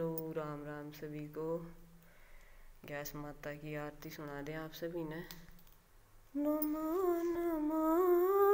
Hello Ram Ram सभी को। Gas माता की आरती सुना दें आप सभी ने। नमो नमो।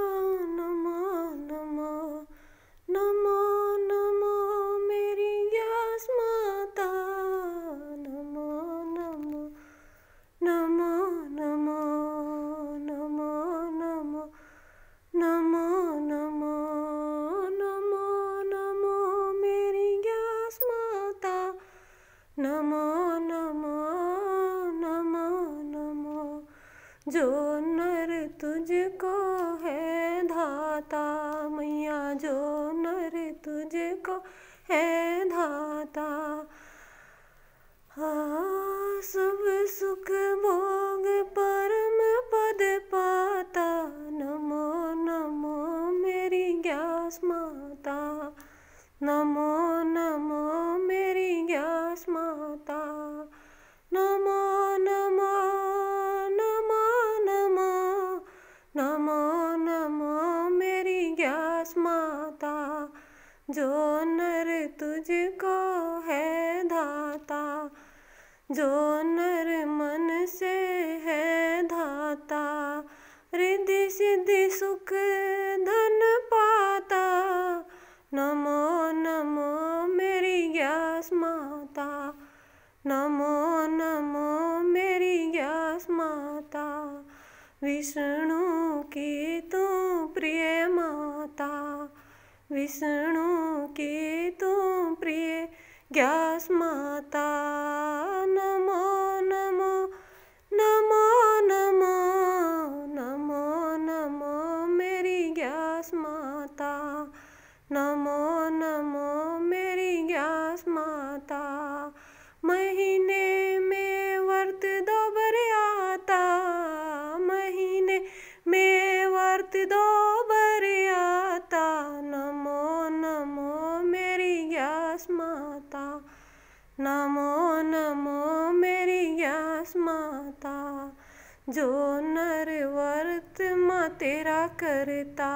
जो नर तुझको है धाता, मैया, जो नर तुझको है धाता। हाँ सब सुख भोग परम पद पाता, नमो नमो, मेरी ग्यास माता। नमो नमो माता, जो नर तुझको है धाता, जो नर मन से है धाता रिद्धि सिद्धि सुख धन पाता। नमो नमो मेरी ग्यास माता, नमो नमो मेरी ग्यास माता, विष्णु विष्णु की तू प्रिय ग्यास माता, नमो नमो नमो नमो नमो नमो, मेरी ग्यास माता, नमो नमो, मेरी ग्यास माता, महीने में वर्त दो बर आता महीने में वर्त दो नमो नमो मेरी ग्यास माता, जो नर वर्त माँ तेरा करता,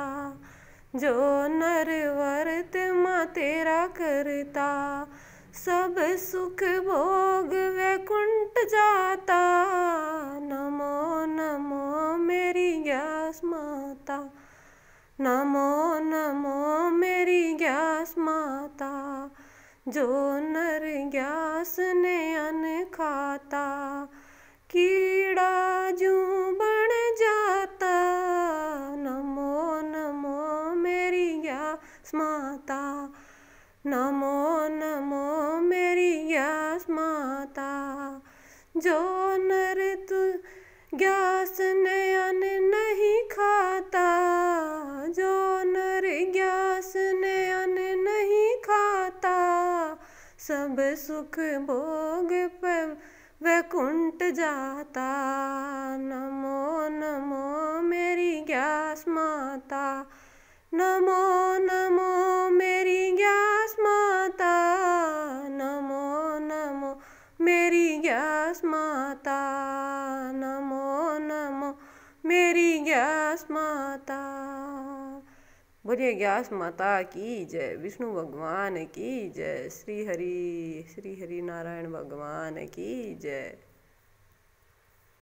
जो नर वर्त माँ तेरा करता, सब सुख भोग वैकुंठ जाता। नमो नमो मेरी ग्यास माता, नमो नमो मेरी ग्यास माता जो नर ग्यास ने अन खाता कीड़ा जू बन जाता, नमो नमो मेरी ग्यास माता, नमो नमो मेरी ग्यास माता, जो नर तू ग्यास सब सुख भोग पर वैकुंठ जाता। नमो नमो मेरी ग्यास माता। नमो नमो मेरी ग्यास माता। नमो नमो मेरी ग्यास माता। नमो नमो मेरी ग्यास माता। बोलिए ग्यास माता की जय, विष्णु भगवान की जय श्री हरि श्री हरि नारायण भगवान की जय।